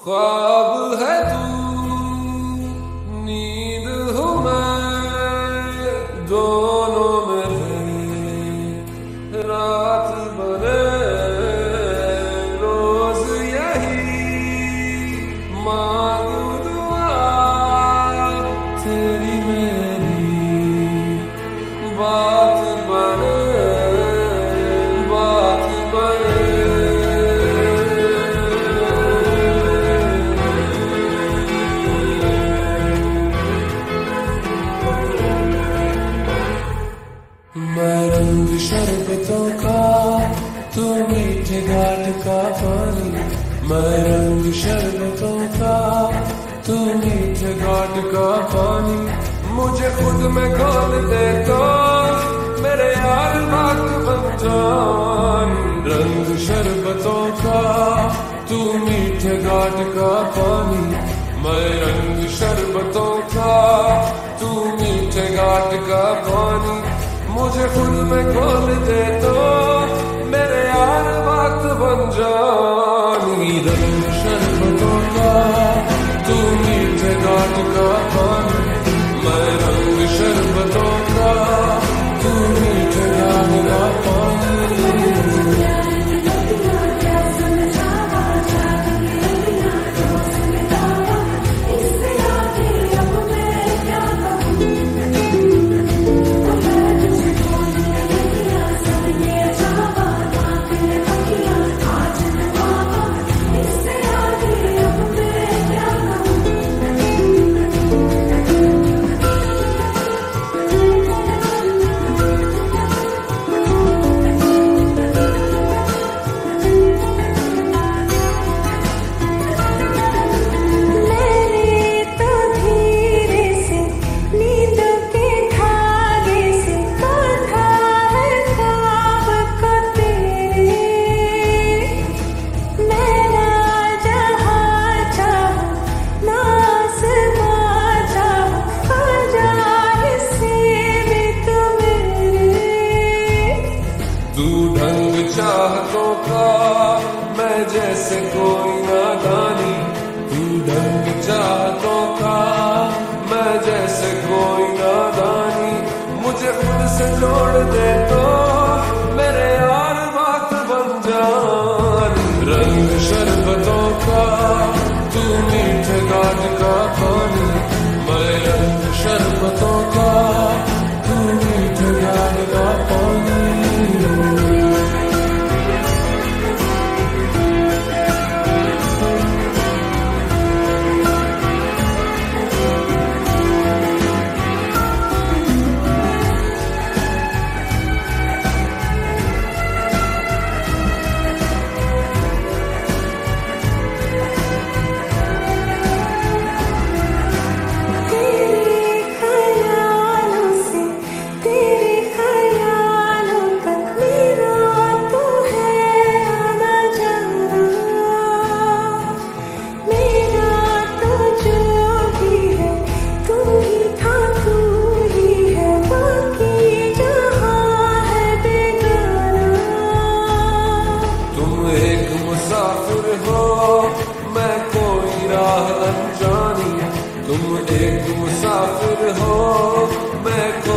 خواب ہے تو نیند ہوں میں دونوں میں رات شربتوں کا تو میٹھے گاٹ کا پانی میں رنگ شربتوں کا، تو میٹھے گاٹ کا پانی۔ مجھے خود میں کھول دے تو، میرے یار بات بن جانی رنگ شربتوں کا، تو میٹھے گاٹ کا پانی میں رنگ شربتوں کا۔ مجھے خود میں کھول دے تو میرے یار بات بن جانی رنگ تو چاہتوں کا میں جیسے کوئی نادانی تو ڈھنگ چاہتوں کا میں جیسے کوئی نادانی مجھے خود سے جوڑ through the hole back